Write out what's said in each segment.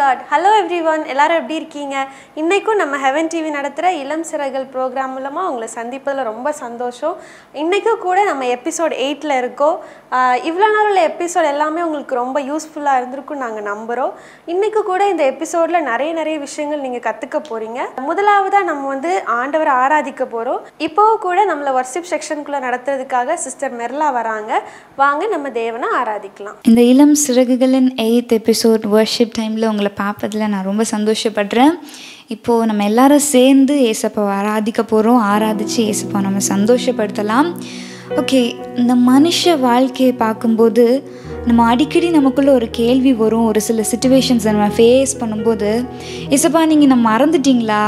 Lord hello every one எல்லாரும் எப்படி இருக்கீங்க? இன்றைக்கும் நம்ம ஹெவன் டிவி நடத்துகிற இளம் சிறகுகள் ப்ரோக்ராம் மூலமாக உங்களை சந்திப்பதில் ரொம்ப சந்தோஷம். இன்றைக்கும் கூட நம்ம எபிசோட் எயிட்டில் இருக்கோம். இவ்வளோ நாள் உள்ள எபிசோட் எல்லாமே உங்களுக்கு ரொம்ப யூஸ்ஃபுல்லாக இருந்திருக்கும் நாங்கள் நம்புகிறோம் இன்றைக்கு கூட இந்த எபிசோடில் நிறைய நிறைய விஷயங்கள் நீங்கள் கற்றுக்க போகிறீங்க முதலாவதாக நம்ம வந்து ஆண்டவரை ஆராதிக்க போகிறோம் இப்போவும் கூட நம்மளை வர்ஷிப் செக்ஷனுக்குள்ளே நடத்துறதுக்காக சிஸ்டர் மெர்லா வராங்க. வாங்க நம்ம தேவனை ஆராதிக்கலாம். இந்த இளம் சிறகுகளின் எயித் எபிசோட் வர்ஷிப் டைமில் உங்களை பார்ப்பதில் நான் ரொம்ப சந்தோஷப்படுறேன். இப்போது நம்ம எல்லாரும் சேர்ந்து ஏசப்பாவை ஆராதிக்க போகிறோம் ஆராதித்து ஏசப்பா நம்ம சந்தோஷப்படுத்தலாம். ஓகே இந்த மனுஷ வாழ்க்கையை பார்க்கும்போது நம்ம அடிக்கடி நமக்குள்ளே ஒரு கேள்வி வரும். ஒரு சில சுச்சுவேஷன்ஸை நம்ம ஃபேஸ் பண்ணும்போது ஏசப்பா நீங்கள் நம்ம மறந்துட்டீங்களா?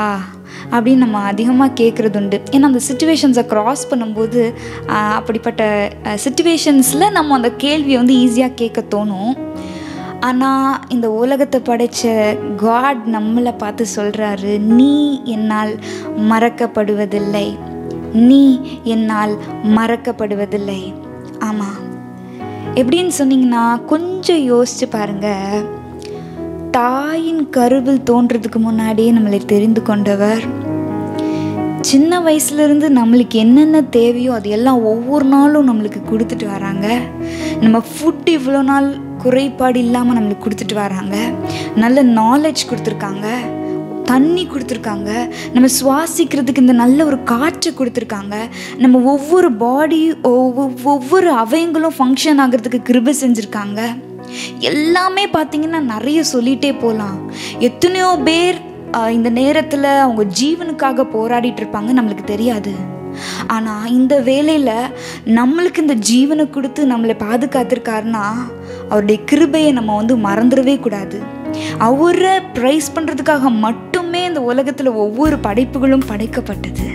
அப்படின்னு நம்ம அதிகமாக கேட்குறது உண்டு. ஏன்னா அந்த சுச்சுவேஷன்ஸை க்ராஸ் பண்ணும்போது அப்படிப்பட்ட சுச்சுவேஷன்ஸில் நம்ம அந்த கேள்வியை வந்து ஈஸியாக கேட்க தோணும். ஆனால் இந்த உலகத்தை படைத்த காட் நம்மளை பார்த்து சொல்கிறாரு நீ என்னால் மறக்கப்படுவதில்லை. நீ என்னால் மறக்கப்படுவதில்லை. ஆமாம் எப்படின்னு சொன்னீங்கன்னா கொஞ்சம் யோசிச்சு பாருங்கள் தாயின் கருவில் தோன்றதுக்கு முன்னாடியே நம்மளை தெரிந்து கொண்டவர். சின்ன வயசுலேருந்து நம்மளுக்கு என்னென்ன தேவையோ அது எல்லாம் ஒவ்வொரு நாளும் நம்மளுக்கு கொடுத்துட்டு வராங்க. நம்ம ஃபுட் இவ்வளோ நாள் குறைபாடு இல்லாமல் நம்மளுக்கு கொடுத்துட்டு வராங்க. நல்ல நாலேஜ் கொடுத்துருக்காங்க. தண்ணி கொடுத்துருக்காங்க. நம்ம சுவாசிக்கிறதுக்கு இந்த நல்ல ஒரு காற்று கொடுத்துருக்காங்க. நம்ம ஒவ்வொரு பாடி ஒவ்வொரு அவயங்களும் ஃபங்க்ஷன் ஆகிறதுக்கு கிருபை செஞ்சுருக்காங்க. எல்லாமே பார்த்தீங்கன்னா நிறைய சொல்லிகிட்டே போகலாம் எத்தனையோ பேர் இந்த நேரத்தில் அவங்க ஜீவனுக்காக போராடிட்டு இருப்பாங்க நம்மளுக்கு தெரியாது. ஆனால் இந்த வேலையில் நம்மளுக்கு இந்த ஜீவனை கொடுத்து நம்மளை பாதுகாத்திருக்காருன்னா அவருடைய கிருபையை நம்ம வந்து மறந்துடவே கூடாது. அவரை ப்ரைஸ் பண்ணுறதுக்காக மட்டுமே இந்த உலகத்தில் ஒவ்வொரு படைப்புகளும் படைக்கப்பட்டது.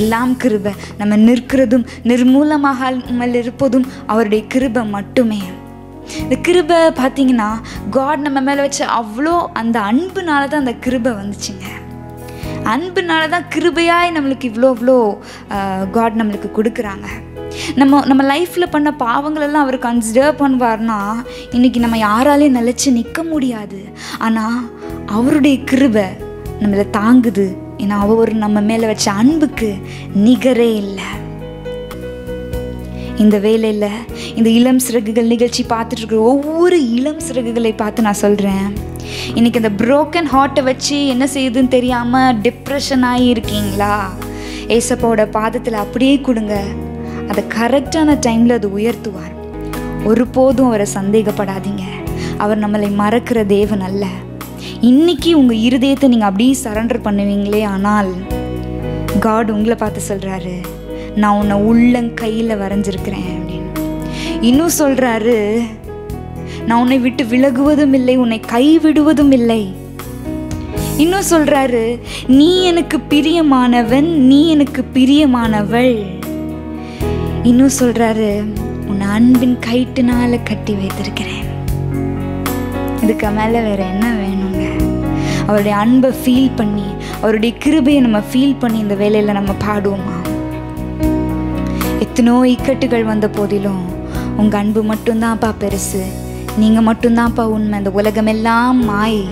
எல்லாம் கிருபை நம்ம நிற்கிறதும் நிர்மூலமாகாமல் இருப்பதும் அவருடைய கிருபை மட்டுமே. இந்த கிருபை பார்த்தீங்கன்னா காட் நம்ம மேலே வச்ச அவ்வளோ அந்த அன்புனால தான் அந்த கிருபை வந்துச்சுங்க. அன்புனால தான் கிருபையாய் நம்மளுக்கு இவ்வளோ இவ்வளோ காட் நம்மளுக்கு கொடுக்குறாங்க. நம்ம நம்ம லைஃப்பில் பண்ண பாவங்களெல்லாம் அவர் கன்சிடர் பண்ணுவார்னா இன்றைக்கி நம்ம யாராலையும் நிலச்சி நிற்க முடியாது. ஆனால் அவருடைய கிருபை நம்மளை தாங்குது. ஏன்னா அவர் நம்ம மேலே வச்ச அன்புக்கு நிகரே இல்லை. இந்த வேலையில் இந்த இளம் சிறகுகள் நிகழ்ச்சி பார்த்துட்டு இருக்கிற ஒவ்வொரு இளம் சிறகுகளை பார்த்து நான் சொல்கிறேன் இன்னைக்கு இந்த ப்ரோக்கன் ஹார்ட்டை வச்சு என்ன செய்யுதுன்னு தெரியாமல் டிப்ரெஷன் ஆகியிருக்கீங்களா ஏசப்பாவோட பாதத்தில் அப்படியே கொடுங்க. அதை கரெக்டான டைமில் அது உயர்த்துவார். ஒருபோதும் அவரை சந்தேகப்படாதீங்க. அவர் நம்மளை மறக்கிற தேவன் அல்ல. இன்னைக்கு உங்கள் இருதயத்தை நீங்கள் அப்படியே சரண்டர் பண்ணுவீங்களே ஆனால் காட் உங்களை பார்த்து சொல்கிறாரு நான் உன்னை உள்ளங்கையில் வரைஞ்சிருக்கிறேன் அப்படின்னு. இன்னும் சொல்கிறாரு நான் உன்னை விட்டு விலகுவதும் இல்லை உன்னை கைவிடுவதும் இல்லை. இன்னும் சொல்கிறாரு நீ எனக்கு பிரியமானவன் நீ எனக்கு பிரியமானவள். இன்னும் சொல்கிறாரு உன்னை அன்பின் கைட்டுனால கட்டி வைத்திருக்கிறேன். இதுக்கு மேலே வேற என்ன வேணுங்க? அவருடைய அன்பை ஃபீல் பண்ணி அவருடைய கிருபையை நம்ம ஃபீல் பண்ணி இந்த வேலையில் நம்ம பாடுவோமா? எத்தனோ இக்கட்டுகள் வந்த போதிலும் உங்கள் அன்பு மட்டும்தான்ப்பா பெருசு. நீங்கள் மட்டும்தான்ப்பா உண்மை. இந்த உலகமெல்லாம் மாய்.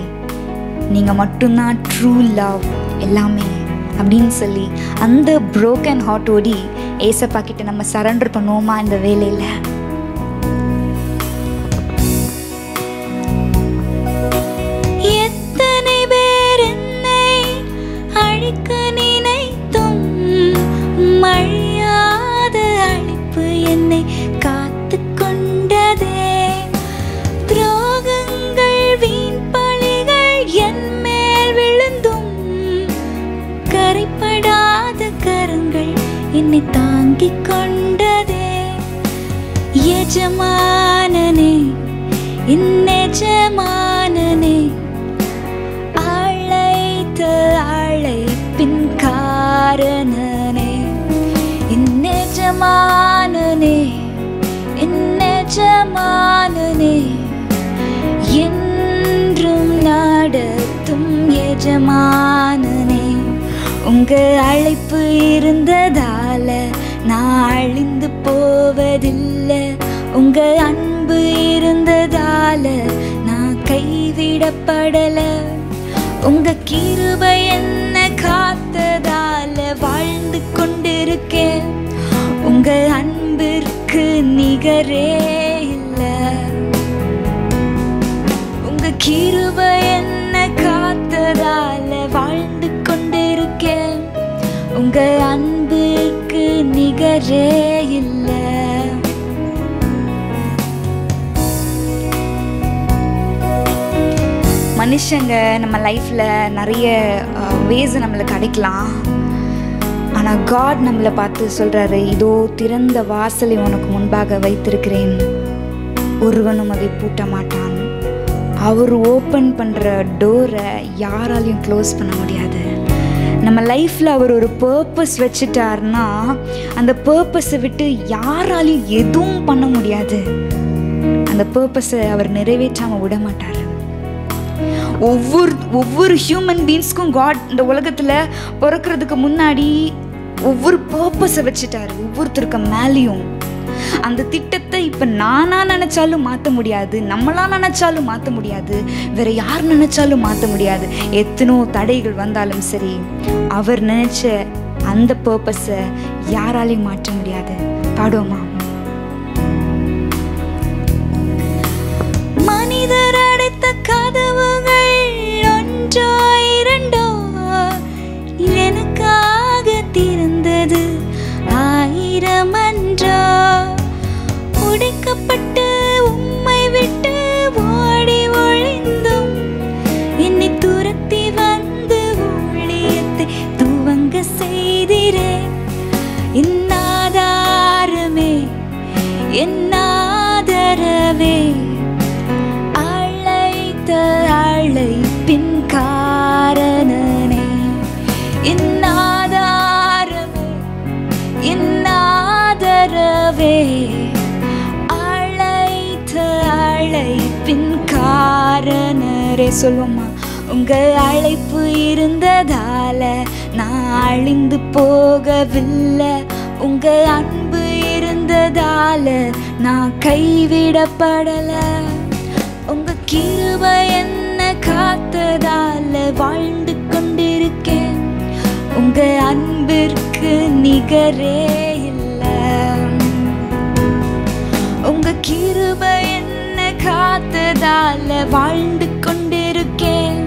நீங்கள் மட்டும்தான் ட்ரூ லவ் எல்லாமே அப்படின்னு சொல்லி அந்த ப்ரோக்கன் ஹார்ட் ஓடி ஏசப்பா கிட்ட நம்ம சரண்டர் பண்ணுவோமா இந்த வேலையில்? கொண்டதே எஜமானனே என் அழைத்த அழைப்பின் காரணனே. என் எஜமானனே என்றும் நடத்தும் எஜமானனே. உங்க அழைப்பு இருந்ததால நான் அழிந்து போவதில்லை. உங்க அன்பு இருந்ததால நான் கைவிடப்படல. உங்க கிருபை என்ன காத்ததால வாழ்ந்து கொண்டிருக்கேன். உங்க அன்பிற்கு நிகரே இல்ல. உங்க கிருபை என்ன காத்ததால வாழ்ந்து கொண்டிருக்கேன். உங்க அன்பு நிகரே இல்லை. மனுஷங்க நம்ம லைஃப்பில் நிறைய வேஸ் நம்மளுக்கு கிடைக்கலாம். ஆனால் காட் நம்மளை பார்த்து சொல்கிறாரு இதோ திறந்த வாசலை உனக்கு முன்பாக வைத்திருக்கிறேன். ஒருவனும் அதை பூட்ட மாட்டான். அவர் ஓப்பன் பண்ணுற டோரை யாராலையும் க்ளோஸ் பண்ண முடியாது. நம்ம லைஃப்பில் அவர் ஒரு பர்பஸ் வச்சுட்டாருன்னா அந்த பர்பஸை விட்டு யாராலையும் எதுவும் பண்ண முடியாது. அந்த பர்பஸை அவர் நிறைவேற்றாமல் விட மாட்டார். ஒவ்வொரு ஒவ்வொரு ஹியூமன் பீன்ஸ்க்கும் காட் இந்த உலகத்தில் பிறக்கிறதுக்கு முன்னாடி ஒவ்வொரு பர்பஸை வச்சுட்டாரு. ஒவ்வொருத்தருக்கு மேலேயும். அந்த திட்டத்தை இப்போ நானாக நினச்சாலும் மாற்ற முடியாது நம்மளாக நினச்சாலும் மாற்ற முடியாது வேற யார் நினச்சாலும் மாற்ற முடியாது. எத்தனோ தடைகள் வந்தாலும் சரி அவர் நினச்ச அந்த பர்பஸை யாராலையும் மாற்ற முடியாது. பாடுவோமா? இருந்ததால நான் அழிந்து போகவில்லை. உங்க அன்பு இருந்ததால நான் கைவிடப்படல. உங்க கிருப என்ன காத்ததால வாழ்ந்து கொண்டிருக்கேன். உங்க அன்பிற்கு நிகரே இல்லை. உங்க கிருபை என்ன காத்ததால வாழ்ந்து கொண்டிருக்கேன்.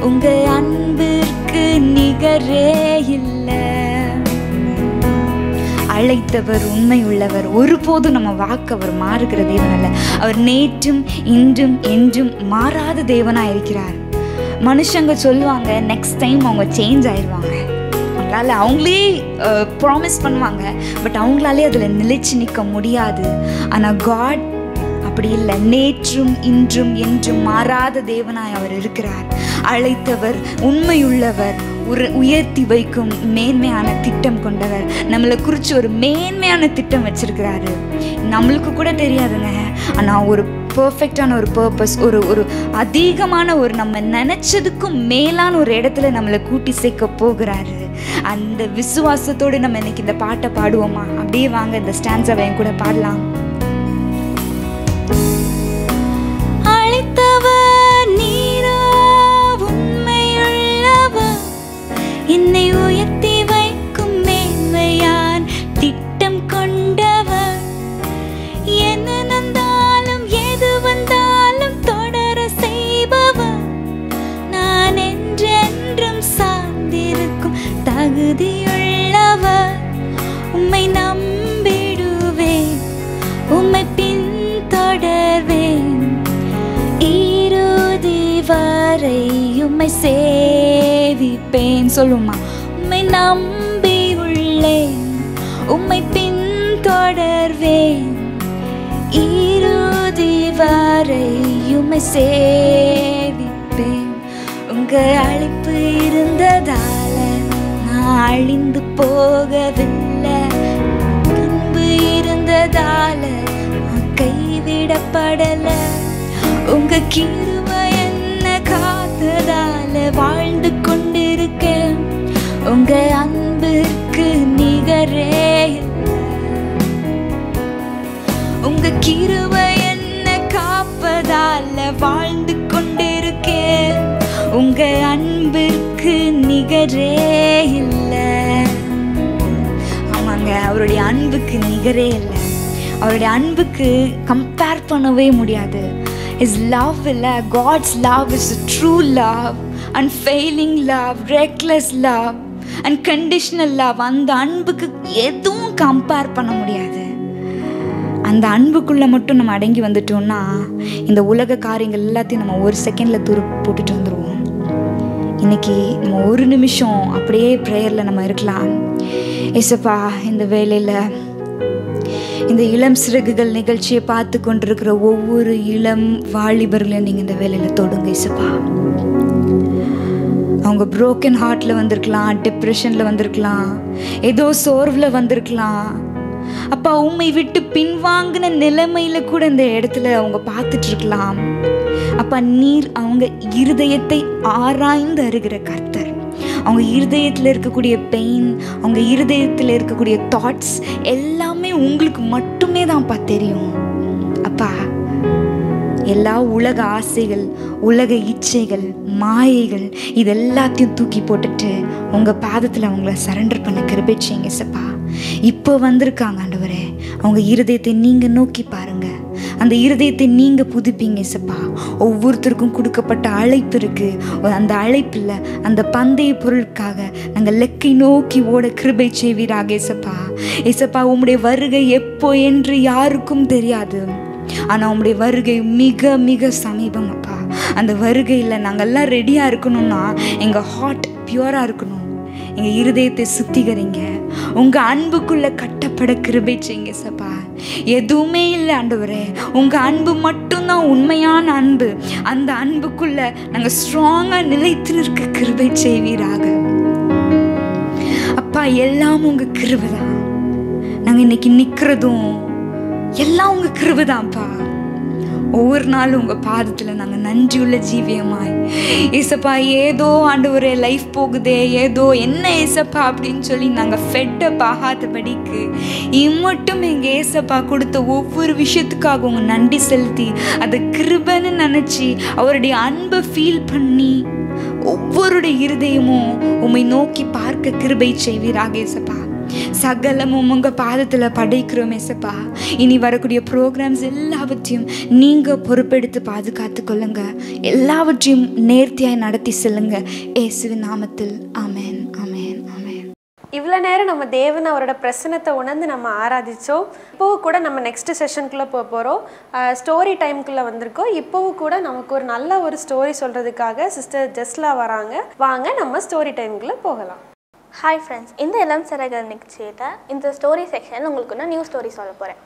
உங்க அன்பிற்கு நிகரே இல்லை. அழைத்தவர் உண்மை உள்ளவர் ஒருபோதும் நம்ம வாக்கு அவர் மாறுகிற தேவன் அல்ல. அவர் நேற்றும் இன்றும் என்றும் மாறாத தேவனாக இருக்கிறார். மனுஷங்க சொல்லுவாங்க நெக்ஸ்ட் டைம் அவங்க சேஞ்ச் ஆயிடுவாங்க அவங்களால அவங்களே ப்ராமிஸ் பண்ணுவாங்க. பட் அவங்களாலே அதில் நிலைச்சு நிற்க முடியாது. ஆனால் காட் அப்படி இல்லை. நேற்றும் இன்றும் என்றும் மாறாத தேவனாய் அவர் இருக்கிறார். அழைத்தவர் உண்மையுள்ளவர் உரு உயர்த்தி வைக்கும் மேன்மையான திட்டம் கொண்டவர். நம்மளை குறித்து ஒரு மேன்மையான திட்டம் வச்சிருக்கிறாரு. நம்மளுக்கு கூட தெரியாதுங்க. ஆனால் ஒரு பர்ஃபெக்டான ஒரு பர்பஸ் ஒரு ஒரு அதிகமான ஒரு நம்ம நினச்சதுக்கும் மேலான ஒரு இடத்துல நம்மளை கூட்டி சேர்க்க போகிறாரு. அந்த விசுவாசத்தோடு நம்ம இன்னைக்கு இந்த பாட்டை பாடுவோமா? அப்படியே வாங்க இந்த ஸ்டான்ஸை என் கூட பாடலாம். என்னை சேவிப்பேன் சொல்லுமா உம்மை நம்பி உள்ளேன் உம்மை பின்தொடர்வேன். இறுதி வரை உம்மை சேவிப்பேன். உங்க அழைப்பு இருந்ததால நான் அழிந்து போகவில்லை. அன்பு இருந்ததால நான் கைவிடப்படல. உங்க கிருபை என்ன காத்ததால வாழ்ந்து கொண்டு உங்க அன்புக்கு நிகரே உங்க கிருபை என்ன காப்பதால வாழ்ந்து கொண்டிருக்கேன். உங்க அன்பிற்கு நிகரே இல்லை. ஆமாங்க அவருடைய அன்புக்கு நிகரே இல்லை. அவருடைய அன்புக்கு கம்பேர் பண்ணவே முடியாது. இஸ் லவ் இல்லை God's love is true love and failing love reckless love and love அந்த அன்புக்கு எதுவும் கம்பேர் பண்ண முடியாது. அந்த அன்புக்குள்ளே மட்டும் நம்ம அடங்கி வந்துட்டோம்னா இந்த உலக காரியங்கள் எல்லாத்தையும் நம்ம ஒரு செகண்டில் தூர போட்டுட்டு வந்துடுவோம் இன்னைக்கு நம்ம ஒரு நிமிஷம் அப்படியே ப்ரேயரில் நம்ம இருக்கலாம். ஏசப்பா இந்த வேலையில் இந்த இளம் சிறகுகள் நிகழ்ச்சியை பார்த்து கொண்டிருக்கிற ஒவ்வொரு இளம் வாலிபர்களையும் நீங்கள் இந்த வேலையில் தொடுங்க இசப்பா அவங்க புரோக்கன் ஹார்ட்டில் வந்திருக்கலாம் டிப்ரெஷனில் வந்திருக்கலாம் ஏதோ சோர்வில் வந்திருக்கலாம். அப்பா உண்மை விட்டு பின்வாங்கின நிலைமையில கூட இந்த இடத்துல அவங்க பார்த்துட்டு இருக்கலாம் அப்பா நீர் அவங்க இருதயத்தை ஆராய்ந்து அருகிற கர்த்தர். அவங்க இருதயத்தில் இருக்கக்கூடிய பெயின் அவங்க இருதயத்தில் இருக்கக்கூடிய தாட்ஸ் எல்லாமே உங்களுக்கு மட்டுமே தான்ப்பா தெரியும். அப்பா எல்லா உலக ஆசைகள் உலக இச்சைகள் மாயைகள் இது எல்லாத்தையும் தூக்கி போட்டுட்டு உங்கள் பாதத்தில் அவங்கள சரண்டர் பண்ண கிருபிச்சிங்க சப்பா இப்போ வந்திருக்காங்க ஆண்டவரே. அவங்க இருதயத்தை நீங்கள் நோக்கி பாருங்க. அந்த இருதயத்தை நீங்கள் புதுப்பீங்க சப்பா ஒவ்வொருத்தருக்கும் கொடுக்கப்பட்ட அழைப்பு இருக்குது அந்த அழைப்பில் அந்த பந்தய பொருளுக்காக நாங்கள் லெக்கை நோக்கி ஓட கிருபை செய்வீராக ஏசப்பா ஏசப்பா உம்முடைய வருகை எப்போ என்று யாருக்கும் தெரியாது. ஆனால் உம்முடைய வருகை மிக மிக சமீபம் அப்பா. அந்த வருகையில் நாங்கள்லாம் ரெடியாக இருக்கணும்னா எங்கள் ஹார்ட் பியூராக இருக்கணும். எங்கள் இருதயத்தை சுத்திகரிங்க. உங்கள் அன்புக்குள்ளே கட்டப்பட கிருபை செய்யுங்க சப்பா எதுவுமே இல்லை ஆண்டவரே. உங்கள் அன்பு மட்டும்தான் உண்மையான அன்பு. அந்த அன்புக்குள்ளே நாங்கள் ஸ்ட்ராங்காக நிலைத்து நிற்க கிருபை செய்வீராக. அப்பா எல்லாம் உங்கள் கிருபை தான் நாங்கள் இன்னைக்கு நிற்கிறதும் எல்லாம் உங்கள் கிருபை தான்ப்பா ஒவ்வொரு நாளும் உங்கள் பாதத்தில் நாங்கள் நன்றியுள்ள ஜீவியமாய். ஏசப்பா ஏதோ ஆண்டு ஒரு லைஃப் போகுதே ஏதோ என்ன ஏசப்பா அப்படின்னு சொல்லி நாங்கள் ஃபெட்டப் ஆகாதபடிக்கு இம்மட்டும் எங்கள் ஏசப்பா கொடுத்த ஒவ்வொரு விஷயத்துக்காக உங்கள் நன்றி செலுத்தி அதை கிருபன்னு நினச்சி அவருடைய அன்பை ஃபீல் பண்ணி ஒவ்வொருடைய இருதயமும் உம்மை நோக்கி பார்க்க கிருபை செய்வீராக ஏசப்பா. சகலமும் உங்கள் பாதத்தில் படைக்கிறோம் ஏசப்பா. இனி வரக்கூடிய ப்ரோக்ராம்ஸ் எல்லாவற்றையும் நீங்கள் பொறுப்பெடுத்து பாதுகாத்து கொள்ளுங்க. எல்லாவற்றையும் நேர்த்தியாய் நடத்தி செல்லுங்க. இயேசுவின் நாமத்தில். ஆமேன். ஆமேன். ஆமேன். இவ்வளோ நேரம் நம்ம தேவன் அவரோட பிரசனத்தை உணர்ந்து நம்ம ஆராதிச்சோம். இப்போவும் கூட நம்ம நெக்ஸ்ட் செஷனுக்குள்ளே போக போகிறோம் ஸ்டோரி டைம்குள்ளே வந்திருக்கோம். இப்போவும் கூட நமக்கு ஒரு நல்ல ஒரு ஸ்டோரி சொல்கிறதுக்காக சிஸ்டர் ஜெஸ்லா வராங்க. வாங்க நம்ம ஸ்டோரி டைம்குள்ளே போகலாம். ஹாய் ஃப்ரெண்ட்ஸ் இந்த இளம் சிறகர் நிகழ்ச்சியில் இந்த ஸ்டோரி செக்ஷனில் உங்களுக்கு நான் நியூ ஸ்டோரி சொல்ல போகிறேன்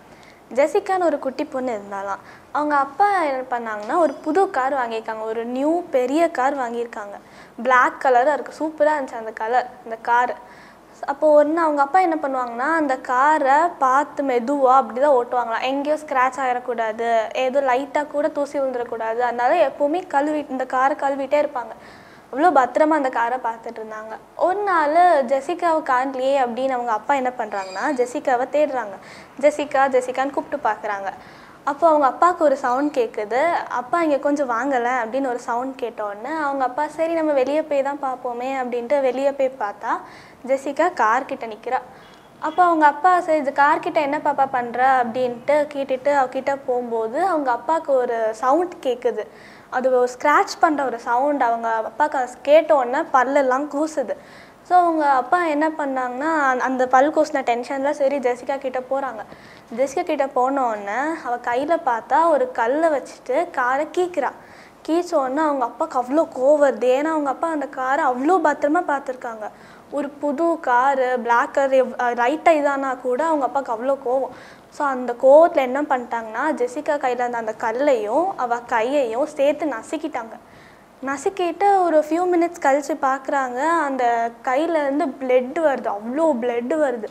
ஜெசிகான்னு ஒரு குட்டி பொண்ணு இருந்தாலாம் அவங்க அப்பா என்ன பண்ணாங்கன்னா ஒரு புது கார் வாங்கியிருக்காங்க. ஒரு நியூ பெரிய கார் வாங்கியிருக்காங்க. பிளாக் கலராக இருக்குது சூப்பராக இருந்துச்சு அந்த கலர் அந்த கார் அப்போது ஒன்று அவங்க அப்பா என்ன பண்ணுவாங்கன்னா அந்த காரை பார்த்து மெதுவாக அப்படி தான் ஓட்டுவாங்களாம். எங்கேயும் ஸ்க்ராட்ச் ஆகிடக்கூடாது ஏதோ லைட்டாக கூட தூசி விழுந்துடக்கூடாது. அதனால எப்போவுமே கழுவி இந்த காரை கழுவிட்டே இருப்பாங்க. அவ்வளோ பத்திரமா அந்த காரை பார்த்துட்டு இருந்தாங்க. ஒரு நாள் ஜெசிகாவை காணலையே அப்படின்னு அவங்க அப்பா என்ன பண்ணுறாங்கன்னா ஜெசிகாவை தேடுறாங்க. ஜெசிகா ஜெசிகான்னு கூப்பிட்டு பார்க்குறாங்க. அப்போ அவங்க அப்பாவுக்கு ஒரு சவுண்ட் கேட்குது அப்பா இங்கே கொஞ்சம் வாங்கலை அப்படின்னு ஒரு சவுண்ட் கேட்டோடனே அவங்க அப்பா சரி நம்ம வெளியே போய் தான் பார்ப்போமே அப்படின்ட்டு வெளியே போய் பார்த்தா ஜெசிகா கார்கிட்ட நிற்கிறா அப்போ அவங்க அப்பா சரி இது கார்கிட்ட என்ன பாப்பா பண்ணுற அப்படின்ட்டு கேட்டுட்டு அவகிட்ட போகும்போது அவங்க அப்பாவுக்கு ஒரு சவுண்ட் கேட்குது அது ஸ்க்ராட்ச் பண்ணுற ஒரு சவுண்ட் அவங்க அப்பாவுக்கு கேட்டோடனே பல்லெல்லாம் கூசுது. ஸோ அவங்க அப்பா என்ன பண்ணாங்கன்னா அந்த- பல் கூசின டென்ஷனில் சரி ஜெசிகா கிட்டே போகிறாங்க ஜெசிகா கிட்டே போனோடனே அவள் கையில் பார்த்தா ஒரு கல்லை வச்சுட்டு காரை கீக்கிறா. கீச்சோடனே அவங்க அப்பாவுக்கு அவ்வளோ கோவம் வருது. ஏன்னா அவங்க அப்பா அந்த காரை அவ்வளோ பத்திரமா பார்த்துருக்காங்க. ஒரு புது காரு பிளாக் கலர் ரைட்டாக இதானா கூட அவங்க அப்பாவுக்கு அவ்வளோ கோவம். ஸோ அந்த கோவத்தில் என்ன பண்ணிட்டாங்கன்னா ஜெசிகா கையில் இருந்த அந்த கல்லையும் அவள் கையையும் சேர்த்து நசுக்கிட்டாங்க. நசுக்கிட்டு ஒரு ஃபியூ மினிட்ஸ் கழித்து பார்க்குறாங்க அந்த கையிலேருந்து பிளட் வருது அவ்வளோ பிளட் வருது.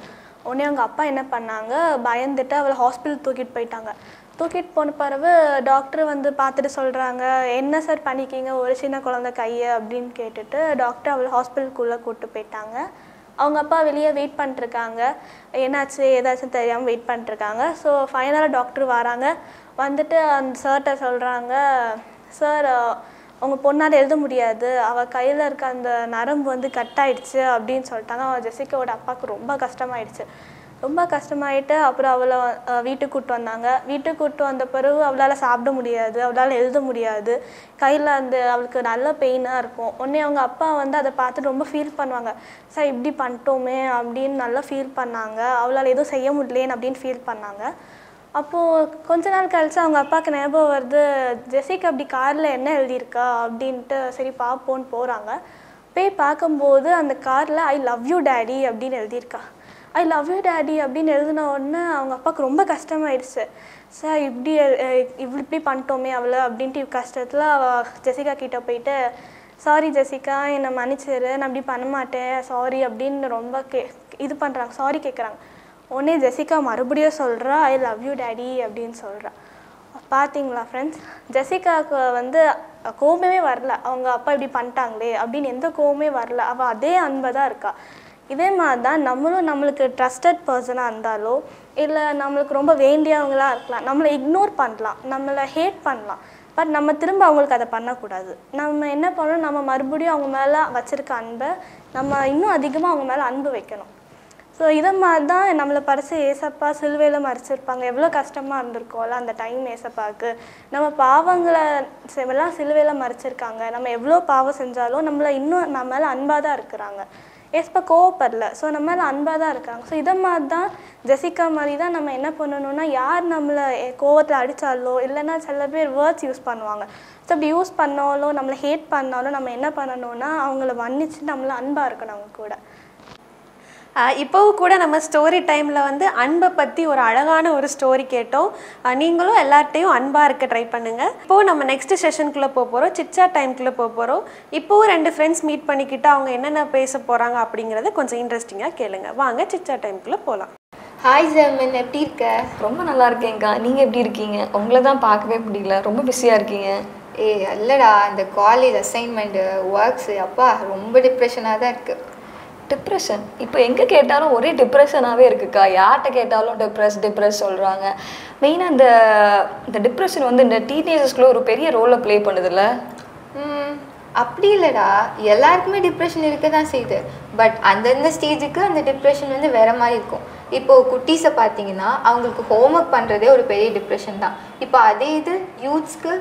உடனே அவங்க அப்பா என்ன பண்ணாங்க பயந்துட்டு அவளை ஹாஸ்பிட்டல் தூக்கிட்டு போயிட்டாங்க. தூக்கிட்டு போன பிறகு டாக்டர் வந்து பார்த்துட்டு சொல்கிறாங்க என்ன சார் பண்ணிக்கிங்க ஒரு சின்ன குழந்தை கையை? அப்படின்னு கேட்டுட்டு டாக்டர் அவளை ஹாஸ்பிட்டலுக்குள்ளே கூப்பிட்டு போயிட்டாங்க. அவங்க அப்பா வெளியே வெயிட் பண்ணிட்டுருக்காங்க. என்னாச்சு? ஏதாச்சும் தெரியாமல் வெயிட் பண்ணிட்டுருக்காங்க. ஸோ ஃபைனலாக டாக்டர் வராங்க. வந்துட்டு அந்த சார்கிட்ட சொல்கிறாங்க சார் அவங்க பொண்ணால் எழுத முடியாது. அவள் கையில் இருக்க அந்த நரம்பு வந்து கட் ஆயிடுச்சு அப்படின்னு சொல்லிட்டாங்க. அவள் ஜெசிகாவோட அப்பாவுக்கு ரொம்ப கஷ்டமாயிடுச்சு. ரொம்ப கஷ்டமாயிட்டு அப்புறம் அவளை வீட்டுக்கு கூட்டு வந்தாங்க. வீட்டுக்கு கூட்டு வந்த பிறகு அவளால் சாப்பிட முடியாது அவளால் எழுத முடியாது. கையில் அந்த அவளுக்கு நல்ல பெயினாக இருக்கும். உடனே அவங்க அப்பா வந்து அதை பார்த்து ரொம்ப ஃபீல் பண்ணுவாங்க. சார் இப்படி பண்ணிட்டோமே அப்படின்னு நல்லா ஃபீல் பண்ணாங்க. அவளால் எதுவும் செய்ய முடியலேன்னு அப்படின்னு ஃபீல் பண்ணாங்க. அப்போது கொஞ்ச நாள் கழிச்சு அவங்க அப்பாவுக்கு ஞாபகம் வருது ஜெசிக்கு அப்படி காரில் என்ன எழுதியிருக்கா? அப்படின்ட்டு சரி பார்ப்போன்னு போகிறாங்க போய் பார்க்கும்போது அந்த காரில் ஐ லவ் யூ டேடி அப்படின்னு எழுதியிருக்கா. ஐ லவ் யூ டேடி அப்படின்னு எழுதின உடனே அவங்க அப்பாவுக்கு ரொம்ப கஷ்டமாயிடுச்சு. சார் இப்படி எ- இப்படி பண்ணிட்டோமே அவளை அப்படின்ட்டு கஷ்டத்தில் அவள் ஜெசிகா கிட்டே போயிட்டு சாரி ஜெசிகா என்னை மன்னிச்சிரு நான் இப்படி பண்ண மாட்டேன் சாரி அப்படின்னு ரொம்ப கே இது பண்ணுறாங்க சாரி கேட்குறாங்க உடனே ஜெசிகா மறுபடியும் சொல்கிறா ஐ லவ் யூ டேடி அப்படின்னு சொல்கிறா பார்த்தீங்களா ஃப்ரெண்ட்ஸ் ஜெசிகாவுக்கு வந்து கோபமே வரல. அவங்க அப்பா இப்படி பண்ணிட்டாங்களே அப்படின்னு எந்த கோபமே வரல. அவள் அதே அன்பை தான் இருக்கா. இதே மாதிரி தான் நம்மளும் நம்மளுக்கு ட்ரஸ்டட் பர்சனாக இருந்தாலோ இல்லை நம்மளுக்கு ரொம்ப வேண்டியவங்களாக இருக்கலாம் நம்மளை இக்னோர் பண்ணலாம் நம்மளை ஹேட் பண்ணலாம். பட் நம்ம திரும்ப அவங்களுக்கு அதை பண்ணக்கூடாது. நம்ம என்ன பண்ணணும்? நம்ம மறுபடியும் அவங்க மேலே வச்சுருக்க அன்பை நம்ம இன்னும் அதிகமாக அவங்க மேலே அன்பு வைக்கணும். ஸோ இதை மாதிரி தான் நம்மளை பரிசு ஏசப்பா சிலுவையில் மறைச்சிருப்பாங்க. எவ்வளோ கஷ்டமாக இருந்திருக்கோம்ல அந்த டைம் ஏசப்பாவுக்கு. நம்ம பாவங்களை செவெல்லாம் எல்லாம் சிலுவையில் மறைச்சிருக்காங்க. நம்ம எவ்வளோ பாவம் செஞ்சாலும் நம்மளை இன்னும் நம்ம மேலே அன்பாக தான் இருக்கிறாங்க. எஸ்பா கோவப்படல. ஸோ நம்ம மேலே அன்பாக தான் இருக்காங்க. ஸோ இதை மாதிரி தான் ஜெசிகா மாதிரி தான் நம்ம என்ன பண்ணணும்னா யார் நம்மளை கோவத்தில் அடித்தாலோ இல்லைன்னா சில பேர் வேர்ட்ஸ் யூஸ் பண்ணுவாங்க. ஸோ அப்படி யூஸ் பண்ணாலோ நம்மளை ஹேட் பண்ணாலும் நம்ம என்ன பண்ணணும்னா அவங்கள மன்னிச்சு நம்மள அன்பாக இருக்கணும் அவங்க கூட. இப்போவும் கூட நம்ம ஸ்டோரி டைமில் வந்து அன்பை பற்றி ஒரு அழகான ஒரு ஸ்டோரி கேட்டோம். நீங்களும் எல்லார்ட்டையும் அன்பாக இருக்க ட்ரை பண்ணுங்கள் இப்போது நம்ம நெக்ஸ்ட் செஷனுக்குள்ளே போக போகிறோம் சிச்சா டைம்குள்ளே போக போகிறோம் இப்போவும் ரெண்டு ஃப்ரெண்ட்ஸ் மீட் பண்ணிக்கிட்டு அவங்க என்னென்ன பேச போகிறாங்க அப்படிங்கிறத கொஞ்சம் இன்ட்ரெஸ்டிங்காக கேளுங்க. வாங்க சிச்சா டைம்குள்ளே போகலாம் ஹாய் ஜெர்மன் எப்படி இருக்க? ரொம்ப நல்லா இருக்கேங்க்கா நீங்கள் எப்படி இருக்கீங்க? உங்களை தான் பார்க்கவே முடியல. ரொம்ப பிஸியாக இருக்கீங்க. ஏய் இல்லைடா இந்த காலேஜ் அசைன்மெண்ட்டு ஒர்க்ஸு அப்பா ரொம்ப டிப்ரெஷனாக தான் இருக்குது டிப்ரெஷன் இப்போ எங்கே கேட்டாலும் ஒரே டிப்ரெஷனாகவே இருக்குக்கா. யார்கிட்ட கேட்டாலும் டிப்ரெஸ் டிப்ரெஸ் சொல்கிறாங்க மெயினாக இந்த இந்த டிப்ரெஷன் வந்து இந்த டீனேஜர்ஸ்குள்ளே ஒரு பெரிய ரோலை ப்ளே பண்ணுதுல்ல? அப்படி இல்லைடா. எல்லாருக்குமே டிப்ரெஷன் இருக்க தான் செய்யுது. பட் அந்தந்த ஸ்டேஜுக்கு அந்த டிப்ரெஷன் வந்து வேற மாதிரி இருக்கும். இப்போது குட்டீஸை பார்த்தீங்கன்னா அவங்களுக்கு ஹோம்ஒர்க் பண்ணுறதே ஒரு பெரிய டிப்ரெஷன் தான். இப்போ அதே இது யூத்ஸ்க்கு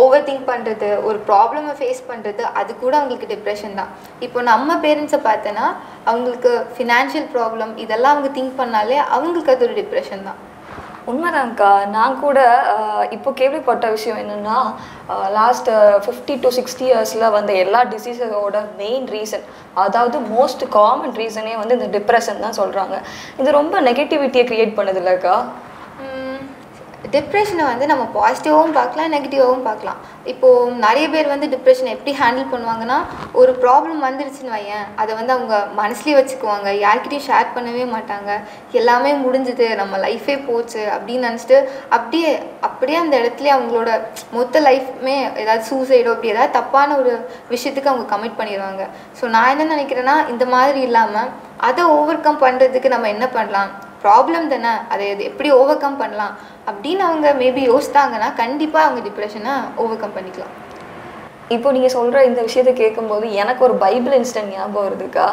ஓவர் திங்க் பண்ணுறது ஒரு ப்ராப்ளமை ஃபேஸ் பண்ணுறது அது கூட அவங்களுக்கு டிப்ரெஷன் தான். இப்போ நம்ம பேரண்ட்ஸை பார்த்தோன்னா அவங்களுக்கு ஃபினான்ஷியல் ப்ராப்ளம் இதெல்லாம் அவங்க திங்க் பண்ணாலே அவங்களுக்கு அது ஒரு டிப்ரெஷன் தான். உண்மைதான்க்கா நான் கூட இப்போ கேள்விப்பட்ட விஷயம் என்னென்னா லாஸ்ட் ஃபிஃப்டி டு சிக்ஸ்டி இயர்ஸில் வந்த எல்லா டிசீஸோட மெயின் ரீசன் அதாவது மோஸ்ட் காமன் ரீசனே வந்து இந்த டிப்ரெஷன் தான் சொல்கிறாங்க இது ரொம்ப நெகட்டிவிட்டியை க்ரியேட் பண்ணுது இல்லைக்கா டிப்ரெஷனை வந்து நம்ம பாசிட்டிவாகவும் பார்க்கலாம் நெகட்டிவாகவும் பார்க்கலாம். இப்போது நிறைய பேர் வந்து டிப்ரெஷனை எப்படி ஹேண்டில் பண்ணுவாங்கன்னா ஒரு ப்ராப்ளம் வந்துருச்சுன்னு வையேன் அதை வந்து அவங்க மனசுலேயே வச்சுக்குவாங்க. யார்கிட்டையும் ஷேர் பண்ணவே மாட்டாங்க. எல்லாமே முடிஞ்சுது நம்ம லைஃபே போச்சு அப்படின்னு நினச்சிட்டு அப்படியே அப்படியே அந்த இடத்துல அவங்களோட மொத்த லைஃப்மே ஏதாவது சூசைடோ அப்படி ஏதாவது தப்பான ஒரு விஷயத்துக்கு அவங்க கமிட் பண்ணிடுவாங்க. ஸோ நான் என்ன நினைக்கிறேன்னா இந்த மாதிரி இல்லாமல் அதை ஓவர் கம் பண்ணுறதுக்கு நம்ம என்ன பண்ணலாம்? ப்ராப்ளம் தானே? அதை அது எப்படி ஓவர் கம் பண்ணலாம்? அப்படின்னு அவங்க மேபி யோசித்தாங்கன்னா கண்டிப்பாக அவங்க டிப்ரெஷனை ஓவர் கம் பண்ணிக்கலாம். இப்போ நீங்கள் சொல்கிற இந்த விஷயத்தை கேட்கும்போது எனக்கு ஒரு பைபிள் இன்சிடென்ட் ஞாபகம் வருதுக்கா?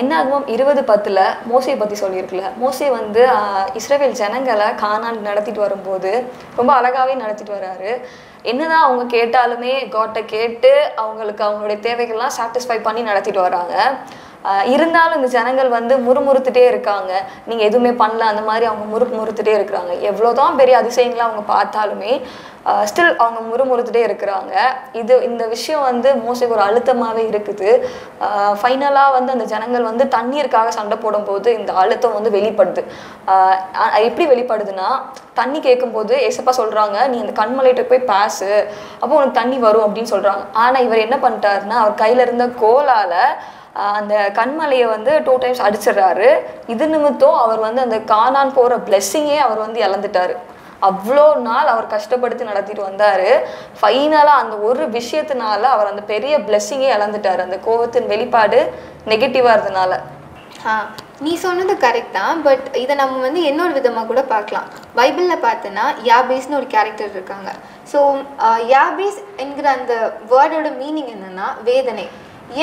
என்ன ஆகும்? இருபது பத்தில் மோசையை பற்றி சொல்லியிருக்குல்ல. மோசே வந்து இஸ்ரேவேல் ஜனங்களை காணான் நடத்திட்டு வரும்போது ரொம்ப அழகாகவே நடத்திட்டு வராரு. என்னதான் அவங்க கேட்டாலுமே காட்டை கேட்டு அவங்களுக்கு அவங்களுடைய தேவைகள்லாம் சாட்டிஸ்ஃபை பண்ணி நடத்திட்டு வராங்க. இருந்தாலும் இந்த ஜனங்கள் வந்து முறுமுறுத்துட்டே இருக்காங்க. நீங்கள் எதுவுமே பண்ணல அந்த மாதிரி அவங்க முறு முறுத்துட்டே இருக்கிறாங்க. எவ்வளோதான் பெரிய அதிசயங்களை அவங்க பார்த்தாலுமே ஸ்டில் அவங்க முறுமுறுத்துட்டே இருக்கிறாங்க. இது இந்த விஷயம் வந்து மோஸ்ட்லி ஒரு அழுத்தமாகவே இருக்குது. ஃபைனலாக வந்து அந்த ஜனங்கள் வந்து தண்ணீருக்காக சண்டை போடும்போது இந்த அழுத்தம் வந்து வெளிப்படுது. எப்படி வெளிப்படுதுன்னா தண்ணி கேட்கும்போது ஏசப்பா சொல்கிறாங்க நீ அந்த கண்மலைகிட்ட போய் பேசு அப்போ உனக்கு தண்ணி வரும் அப்படின்னு சொல்கிறாங்க ஆனால் இவர் என்ன பண்ணிட்டாருன்னா அவர் கையில் இருந்த கோலால் அந்த கண்மலையை வந்து டூ டைம்ஸ் அடிச்சிடுறாரு. இது நிமித்தம் அவர் வந்து அந்த காணான் போகிற பிளெஸ்ஸிங்கே அவர் வந்து இழந்துட்டாரு. அவ்வளோ நாள் அவர் கஷ்டப்படுத்தி நடத்திட்டு வந்தார். ஃபைனலாக அந்த ஒரு விஷயத்தினால அவர் அந்த பெரிய பிளெஸ்ஸிங்கே இழந்துட்டார். அந்த கோவத்தின் வெளிப்பாடு நெகட்டிவாக இருந்தனால. ஆ நீ சொன்னது கரெக்ட் தான். பட் இதை நம்ம வந்து இன்னொரு விதமாக கூட பார்க்கலாம். பைபிளில் பார்த்தோன்னா யாபேஸ்னு ஒரு கேரக்டர் இருக்காங்க. ஸோ யாபேஸ் என்கிற அந்த வேர்டோட மீனிங் என்னன்னா வேதனை.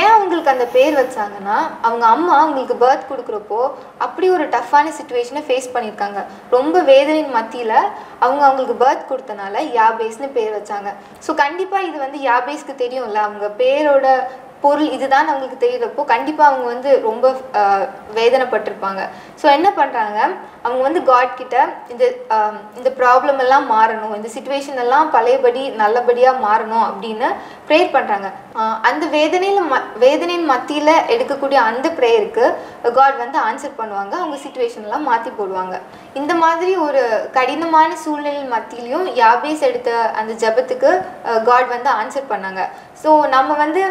ஏன் அவங்களுக்கு அந்த பேர் வச்சாங்கன்னா அவங்க அம்மா அவங்களுக்கு பர்த் கொடுக்குறப்போ அப்படி ஒரு டஃப்பான சுச்சுவேஷனை ஃபேஸ் பண்ணியிருக்காங்க. ரொம்ப வேதனையின் மத்தியில் அவங்க அவங்களுக்கு பர்த் கொடுத்தனால யாபேஸ்னு பேர் வச்சாங்க. ஸோ கண்டிப்பாக இது வந்து யாபேஸ்க்கு தெரியும்ல அவங்க பேரோட பொருள் இதுதான் அவங்களுக்கு தெரியிறப்போ கண்டிப்பாக அவங்க வந்து ரொம்ப வேதனைப்பட்டிருப்பாங்க. ஸோ என்ன பண்ணுறாங்க அவங்க வந்து காட் கிட்ட இந்த இந்த ப்ராப்ளம் எல்லாம் மாறணும் இந்த சுச்சுவேஷன் எல்லாம் பழையபடி நல்லபடியாக மாறணும் அப்படின்னு ப்ரேயர் பண்ணுறாங்க அந்த வேதனையில் ம வேதனையின் மத்தியில் எடுக்கக்கூடிய அந்த ப்ரேயருக்கு காட் வந்து ஆன்சர் பண்ணுவாங்க. அவங்க சுச்சுவேஷன் எல்லாம் மாற்றி போடுவாங்க. இந்த மாதிரி ஒரு கடினமான சூழ்நிலை மத்தியிலையும் யாபேஸ் எடுத்த அந்த ஜெபத்துக்கு காட் வந்து ஆன்சர் பண்ணாங்க. ஸோ நம்ம வந்து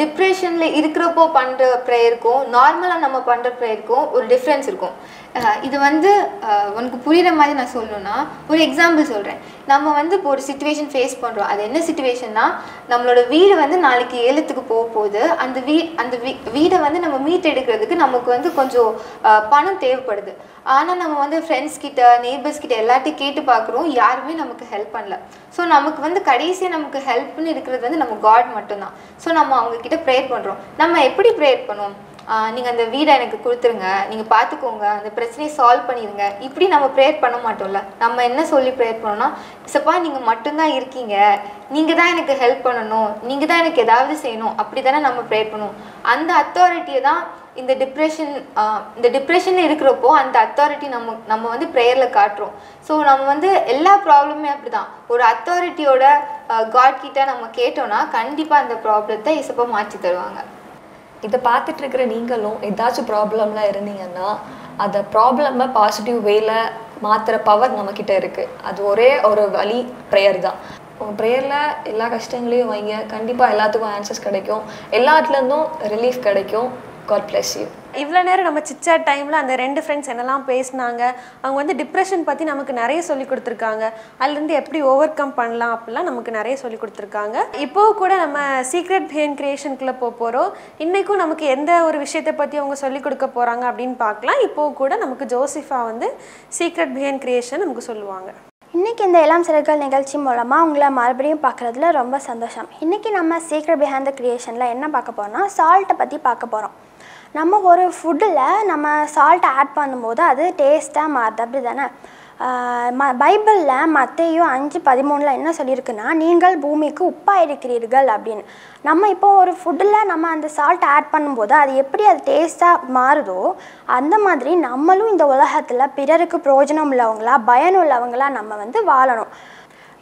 டிப்ரெஷனில் இருக்கிறப்போ பண்ணுற ப்ரேயருக்கும் நார்மலாக நம்ம பண்ணுற ப்ரேயருக்கும் ஒரு டிஃப்ரென்ஸ் இருக்கும். இது வந்து உனக்கு புரியுற மாதிரி நான் சொல்லணும்னா ஒரு எக்ஸாம்பிள் சொல்கிறேன் நம்ம வந்து இப்போ ஒரு சுச்சுவேஷன் ஃபேஸ் பண்ணுறோம் அது என்ன சுச்சுவேஷன்னா நம்மளோட வீடு வந்து நாளைக்கு ஏலத்துக்கு போக போகுது. அந்த வீ அந்த வீ வீடை வந்து நம்ம மீட் எடுக்கிறதுக்கு நமக்கு வந்து கொஞ்சம் பணம் தேவைப்படுது. ஆனால் நம்ம வந்து ஃப்ரெண்ட்ஸ் கிட்ட நேபர்ஸ் கிட்ட எல்லாத்தையும் கேட்டு பார்க்குறோம். யாருமே நமக்கு ஹெல்ப் பண்ணல. ஸோ நமக்கு வந்து கடைசியாக நமக்கு ஹெல்ப்னு இருக்கிறது வந்து நம்ம காட் மட்டும்தான். ஸோ நம்ம அவங்க கிட்ட ப்ரேயர் பண்ணுறோம் நம்ம எப்படி ப்ரேயர் பண்ணுவோம்? நீங்கள் அந்த வீடை எனக்கு கொடுத்துருங்க. நீங்கள் பார்த்துக்கோங்க அந்த பிரச்சனையை சால்வ் பண்ணிடுங்க இப்படி நம்ம ப்ரேயர் பண்ண மாட்டோம்ல. நம்ம என்ன சொல்லி ப்ரேயர் பண்ணோம்னா சப்பா நீங்கள் மட்டும்தான் இருக்கீங்க. நீங்கள் தான் எனக்கு ஹெல்ப் பண்ணணும். நீங்கள் தான் எனக்கு ஏதாவது செய்யணும். அப்படி தானே நம்ம ப்ரேயர் பண்ணுவோம். அந்த அத்தாரிட்டியை தான் இந்த டிப்ரெஷன் இந்த டிப்ரெஷனில் இருக்கிறப்போ அந்த அத்தாரிட்டி நம்ம நம்ம வந்து ப்ரேயரில் காட்டுறோம். ஸோ நம்ம வந்து எல்லா ப்ராப்ளமே அப்படி தான் ஒரு அத்தாரிட்டியோட காட் கிட்ட நம்ம கேட்டோம்னா கண்டிப்பாக அந்த ப்ராப்ளத்தை இசப்பா மாற்றி தருவாங்க. இதை பார்த்துட்டு இருக்கிற நீங்களும் ஏதாச்சும் ப்ராப்ளம்லாம் இருந்தீங்கன்னா அந்த ப்ராப்ளமை பாசிட்டிவ் வேல மாற்றுற பவர் நம்மக்கிட்ட இருக்குது அது ஒரே ஒரு வழி ப்ரேயர் தான். உங்கள் ப்ரேயரில் எல்லா கஷ்டங்களையும் வைங்க. கண்டிப்பாக எல்லாத்துக்கும் ஆன்சர்ஸ் கிடைக்கும். எல்லாத்துலேருந்தும் ரிலீஃப் கிடைக்கும். காட் பிளஸ் யூ இவ்வளோ நேரம் நம்ம சிச்சாட் டைமில் அந்த ரெண்டு ஃப்ரெண்ட்ஸ் என்னெல்லாம் பேசினாங்க அவங்க வந்து டிப்ரெஷன் பற்றி நமக்கு நிறைய சொல்லி கொடுத்துருக்காங்க. அதுலேருந்து எப்படி ஓவர் கம் பண்ணலாம் அப்படிலாம் நமக்கு நிறைய சொல்லி கொடுத்துருக்காங்க. இப்போ கூட நம்ம சீக்ரெட் பிஹேன் கிரியேஷனுக்குள்ளே போக போகிறோம் இன்றைக்கும் நமக்கு எந்த ஒரு விஷயத்தை பற்றி அவங்க சொல்லி கொடுக்க போகிறாங்க அப்படின்னு பார்க்கலாம். இப்போ கூட நமக்கு ஜோசிஃபா வந்து சீக்ரெட் பிஹேன் கிரியேஷன் நமக்கு சொல்லுவாங்க. இன்றைக்கி இந்த இளம் சிறகுகள் நிகழ்ச்சி மூலமாக உங்களை மறுபடியும் பார்க்குறதுல ரொம்ப சந்தோஷம். இன்றைக்கி நம்ம சீக்கிரம் பிஹாண்ட் த க்ரியேஷனில் என்ன பார்க்க போகிறோம்னா சால்ட்டை பற்றி பார்க்க போகிறோம் நம்ம ஒரு ஃபுட்டில் நம்ம சால்ட் ஆட் பண்ணும்போது அது டேஸ்ட்டாக மாறுது. அப்படி தானே ம பைபிளில் மற்றையும் அஞ்சு பதிமூணில் என்ன சொல்லியிருக்குன்னா நீங்கள் பூமிக்கு உப்பாக இருக்கிறீர்கள் அப்படின்னு. நம்ம இப்போ ஒரு ஃபுட்டில் நம்ம அந்த சால்ட் ஆட் பண்ணும்போது அது எப்படி அது டேஸ்ட்டாக மாறுதோ அந்த மாதிரி நம்மளும் இந்த உலகத்தில் பிறருக்கு பிரயோஜனம் உள்ளவங்களா பயனுள்ளவங்களா நம்ம வந்து வாழணும்.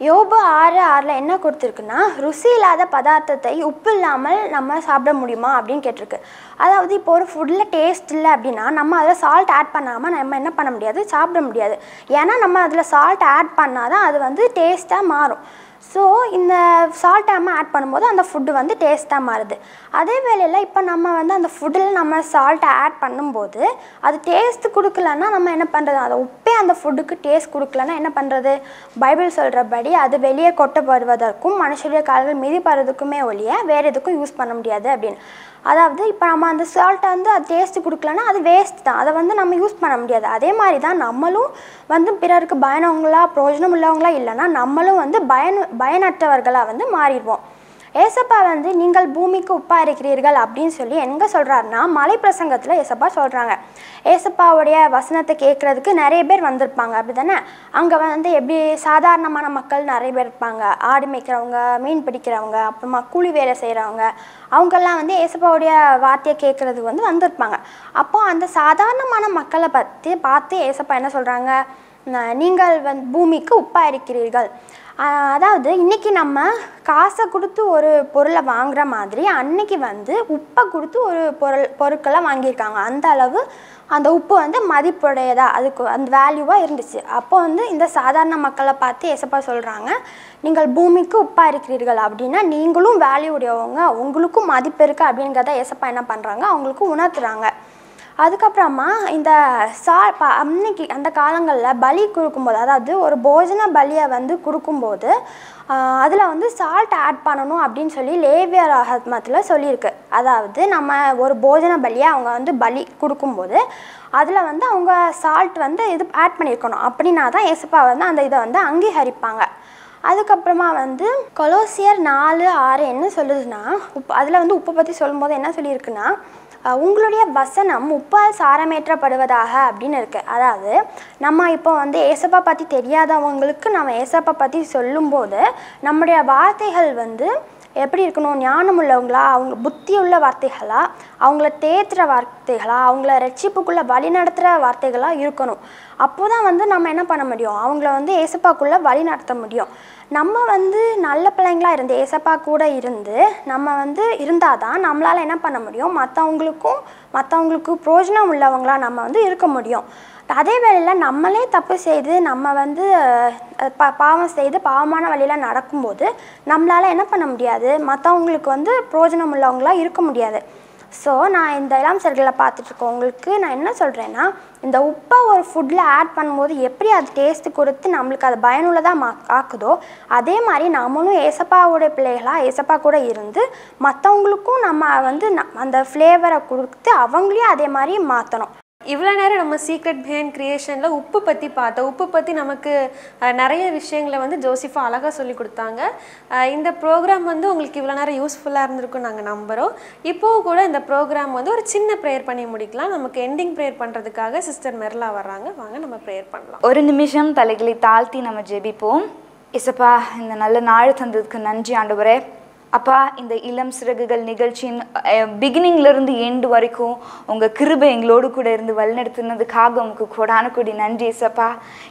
யோபு ஆறு ஆறில் என்ன கொடுத்துருக்குன்னா ருசி இல்லாத பதார்த்தத்தை உப்பு இல்லாமல் நம்ம சாப்பிட முடியுமா அப்படின்னு கேட்டிருக்கு. அதாவது இப்போ ஒரு ஃபுட்டில் டேஸ்ட் இல்லை அப்படின்னா நம்ம அதில் சால்ட் ஆட் பண்ணாமல் நம்ம என்ன பண்ண முடியாது? சாப்பிட முடியாது. ஏன்னா நம்ம அதில் சால்ட் ஆட் பண்ணால் தான் அது வந்து டேஸ்ட்டாக மாறும். ஸோ இந்த சால்ட் நம்ம ஆட் பண்ணும்போது அந்த ஃபுட்டு வந்து டேஸ்ட்டாக மாறுது. அதே வேளையில் இப்போ நம்ம வந்து அந்த ஃபுட்டில் நம்ம சால்ட்டை ஆட் பண்ணும்போது அது டேஸ்ட் கொடுக்கலன்னா நம்ம என்ன பண்ணுறது அதை உப்பே அந்த ஃபுட்டுக்கு டேஸ்ட் கொடுக்கலன்னா என்ன பண்ணுறது பைபிள் சொல்கிறபடி அது வெளியே கொட்டப்படுவதற்கும் மனுஷருடைய கால்கள் மிதிப்படுறதுக்குமே ஒழிய வேறு எதுக்கும் யூஸ் பண்ண முடியாது அப்படின்னு. அதாவது இப்போ நம்ம அந்த சால்ட்டை வந்து அது டேஸ்ட்டு கொடுக்கலன்னா அது வேஸ்ட் தான். அதை வந்து நம்ம யூஸ் பண்ண முடியாது. அதே மாதிரி தான் நம்மளும் வந்து பிறருக்கு பயனவங்களா பிரயோஜனம் உள்ளவங்களா இல்லைன்னா நம்மளும் வந்து பயன் பயனற்றவர்களாக வந்து மாறிடுவோம். ஏசப்பா வந்து நீங்கள் பூமிக்கு உப்பா இருக்கிறீர்கள் அப்படின்னு சொல்லி எங்கே சொல்கிறாருன்னா மலை பிரசங்கத்தில் ஏசப்பா சொல்கிறாங்க ஏசப்பாவுடைய வசனத்தை கேட்குறதுக்கு நிறைய பேர் வந்திருப்பாங்க அப்படி தானே அங்கே வந்து எப்படி சாதாரணமான மக்கள் நிறைய பேர் இருப்பாங்க. ஆடு மேய்க்கிறவங்க மீன் பிடிக்கிறவங்க அப்புறமா கூலி வேலை செய்கிறவங்க அவங்கெல்லாம் வந்து ஏசப்பாவுடைய வார்த்தையை கேட்குறதுக்கு வந்து வந்திருப்பாங்க. அப்போ அந்த சாதாரணமான மக்களை பற்றி பார்த்து ஏசப்பா என்ன சொல்கிறாங்க நீங்கள் வந்து பூமிக்கு உப்பாக இருக்கிறீர்கள் அதாவது இன்றைக்கி நம்ம காசை கொடுத்து ஒரு பொருளை வாங்குகிற மாதிரி அன்னைக்கு வந்து உப்பை கொடுத்து ஒரு பொருள் பொருட்களை வாங்கியிருக்காங்க. அந்த அளவு அந்த உப்பு வந்து மதிப்புடையதா? அதுக்கு அந்த வேல்யூவாக இருந்துச்சு. அப்போ வந்து இந்த சாதாரண மக்களை பார்த்து எசப்பா சொல்கிறாங்க நீங்கள் பூமிக்கு உப்பாக இருக்கிறீர்கள் அப்படின்னா நீங்களும் வேல்யூ உடையவங்க உங்களுக்கும் மதிப்பு இருக்குது அப்படிங்கிறத எசப்பா என்ன பண்ணுறாங்க அவங்களுக்கு உணர்த்துறாங்க. அதுக்கப்புறமா இந்த சா ப அன்னைக்கு அந்த காலங்களில் பலி கொடுக்கும்போது அதாவது ஒரு போஜன பலியை வந்து கொடுக்கும்போது அதில் வந்து சால்ட் ஆட் பண்ணணும் அப்படின்னு சொல்லி லேவியர் அகமத்தில் சொல்லியிருக்கு. அதாவது நம்ம ஒரு போஜன பலியை அவங்க வந்து பலி கொடுக்கும்போது அதில் வந்து அவங்க சால்ட் வந்து இது ஆட் பண்ணியிருக்கணும். அப்படின்னா தான் ஏசப்பா வந்து அந்த இதை வந்து அங்கீகரிப்பாங்க. அதுக்கப்புறமா வந்து கொலோசியர் நாலு ஆறு என்ன சொல்லுதுன்னா உப்பு அதில் வந்து உப்பை பற்றி சொல்லும்போது என்ன சொல்லியிருக்குன்னா உங்களுடைய வசனம் உப்பால் சாரமேற்றப்படுவதாக அப்படின்னு இருக்குது அதாவது நம்ம இப்போ வந்து ஏசப்பா பற்றி தெரியாதவங்களுக்கு நம்ம ஏசப்பா பற்றி சொல்லும்போது நம்முடைய வார்த்தைகள் வந்து எப்படி இருக்கணும்? ஞானம் உள்ளவங்களா? அவங்க புத்தி உள்ள வார்த்தைகளா? அவங்கள தேத்துற வார்த்தைகளா? அவங்கள ரட்சிப்புக்குள்ளே வழி நடத்துகிற வார்த்தைகளாக இருக்கணும். அப்போ தான் வந்து நம்ம என்ன பண்ண முடியும்? அவங்கள வந்து ஏசப்பாக்குள்ளே வழி நடத்த முடியும். நம்ம வந்து நல்ல பிள்ளைங்களாக இருந்து ஏசப்பா கூட இருந்து நம்ம வந்து இருந்தால் தான் நம்மளால் என்ன பண்ண முடியும்? மற்றவங்களுக்கும் மற்றவங்களுக்கு பிரயோஜனம் உள்ளவங்களாக நம்ம வந்து இருக்க முடியும். அதே வேளையில் நம்மளே தப்பு செய்து நம்ம வந்து பா பாவம் செய்து பாவமான வழியில் நடக்கும்போது நம்மளால் என்ன பண்ண முடியாது? மற்றவங்களுக்கு வந்து பிரயோஜனம் உள்ளவங்களாம் இருக்க முடியாது. ஸோ நான் இந்த இளம் சர்களை பார்த்துட்ருக்கவங்களுக்கு நான் என்ன சொல்கிறேன்னா இந்த உப்பை ஒரு ஃபுட்டில் ஆட் பண்ணும்போது எப்படி அது டேஸ்ட்டு கொடுத்து நம்மளுக்கு அது பயனுள்ளதாக மா ஆக்குதோ அதே மாதிரி நம்மளும் ஏசப்பாவோடைய பிள்ளைகளாக ஏசப்பா கூட இருந்து மற்றவங்களுக்கும் நம்ம வந்து ந- அந்த ஃப்ளேவரை கொடுத்து அவங்களையும் அதே மாதிரி மாற்றணும் இவ்வளோ நேரம் நம்ம சீக்ரெட் பிஹைண்ட் கிரியேஷனில் உப்பு பற்றி பார்த்தோம். உப்பு பற்றி நமக்கு நிறைய விஷயங்களை வந்து ஜோசிஃபா அழகாக சொல்லி கொடுத்தாங்க. இந்த ப்ரோக்ராம் வந்து உங்களுக்கு இவ்வளோ நேரம் யூஸ்ஃபுல்லாக இருந்திருக்கும் நாங்கள் நம்புகிறோம் இப்போவும் கூட இந்த ப்ரோக்ராம் வந்து ஒரு சின்ன ப்ரேயர் பண்ணி முடிக்கலாம். நமக்கு எண்டிங் ப்ரேயர் பண்ணுறதுக்காக சிஸ்டர் மெர்லா வர்றாங்க. வாங்க நம்ம ப்ரேயர் பண்ணலாம். ஒரு நிமிஷம் தலைகளை தாழ்த்தி நம்ம ஜெபிப்போம். இசப்பா இந்த நல்ல நாள் தந்ததுக்கு நன்றி ஆண்டவரே. அப்பா இந்த இளம் சிறகுகள் நிகழ்ச்சியின் பிகினிங்லேருந்து எண்டு வரைக்கும் உங்கள் கிருபை எங்களோடு கூட இருந்து வழிநடத்தினதுக்காக உங்களுக்கு கொடான கொடி நன்றி இசப்பா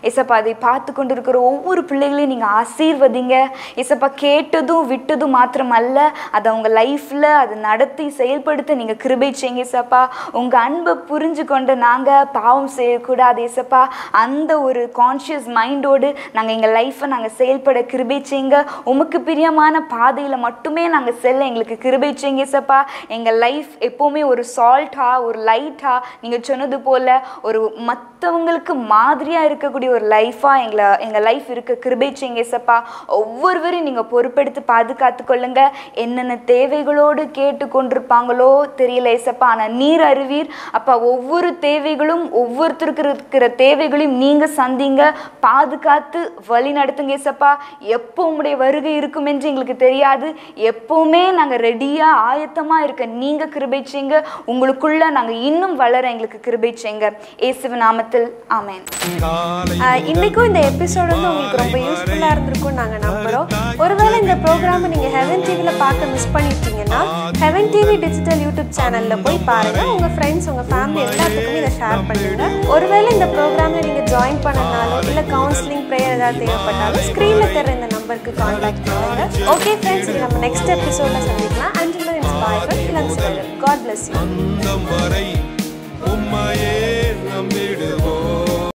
இசப்பா அதை பார்த்து கொண்டு இருக்கிற ஒவ்வொரு பிள்ளைகளையும் நீங்கள் ஆசீர்வதிங்க. இசப்பா கேட்டதும் விட்டதும் மாத்திரம் அல்ல அதை அவங்க லைஃப்பில் அதை நடத்தி செயல்படுத்த நீங்கள் கிருபை செய்யுங்க இசப்பா உங்கள் அன்பை புரிஞ்சு கொண்டு நாங்கள் பாவம் செய்யக்கூடாது இசப்பா அந்த ஒரு கான்ஷியஸ் மைண்டோடு நாங்கள் எங்கள் லைஃப்பை நாங்கள் செயல்பட கிருபை செய்யுங்க. உமக்கு பிரியமான பாதையில் மட்டும் நாங்க செல்ல எங்களுக்கு கிருபை செய்யுங்க சப்பா. எங்கள் லைஃப் எப்போவுமே ஒரு சால்ட்டாக ஒரு லைட்டாக நீங்கள் சொன்னது போல் ஒரு மற்றவங்களுக்கு மாதிரியாக இருக்கக்கூடிய ஒரு லைஃபாக எங்களை எங்கள் லைஃப் இருக்க கிருபை செய்யுங்க சப்பா. ஒவ்வொருவரையும் நீங்கள் பொறுப்பெடுத்து பாதுகாத்து கொள்ளுங்க. என்னென்ன தேவைகளோடு கேட்டு கொண்டிருப்பாங்களோ தெரியல ஏசப்பா ஆனால் நீர் அறிவீர் அப்பா ஒவ்வொரு தேவைகளும் ஒவ்வொருத்தருக்கு இருக்கிற தேவைகளையும் நீங்கள் சந்திங்க. பாதுகாத்து வழி நடத்துங்க ஏசப்பா எப்போ உங்களுடைய வருகை இருக்கும் என்று எங்களுக்கு தெரியாது. எப்பவுமே நாங்க ரெடியா ஆயத்தமா இருக்க. நீங்க கிருபை செய்யுங்க. உங்களுக்குள்ள நாங்க இன்னும் வளர எங்களுக்கு கிருபை செய்யுங்க. இயேசுவின் நாமத்தில். ஆமென். ஆஹ் இன்னைக்கும் இந்த எபிசோட் வந்து உங்களுக்கு ரொம்ப யூஸ்ஃபுல்லாக இருந்திருக்கும் நாங்கள் நம்புகிறோம் ஒருவேளை இந்த ப்ரோக்ராமை நீங்கள் ஹெவன் டிவியில் பார்க்க மிஸ் பண்ணியிருக்கீங்கன்னா ஹெவன் டிவி டிஜிட்டல் யூடியூப் சேனலில் போய் பாருங்கள் உங்கள் ஃப்ரெண்ட்ஸ் உங்கள் ஃபேமிலி எல்லாத்துக்குமே இதை ஷேர் பண்ணுங்க ஒருவேளை இந்த ப்ரோக்ராமில் நீங்கள் ஜாயின் பண்ணனாலும் இல்லை கவுன்சிலிங் ப்ரேயர் ஏதாவது தேவைப்பட்டாலும் ஸ்க்ரீனில் தர இந்த நம்பருக்கு கான்டாக்ட் பண்ணுங்க. ஓகே ஃப்ரெண்ட்ஸ் நம்ம நெக்ஸ்ட் எபிசோடில் சந்திக்கலாம். Until it's God bless you அந்தம் வரை உம்மையே நம்பிடுவோம்.